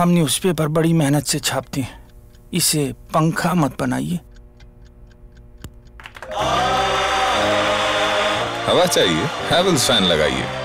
हम न्यूज़पेपर बड़ी मेहनत से छापते हैं इसे पंखा मत बनाइए। हवा चाहिए, हैवल्स फ़ैन लगाइए।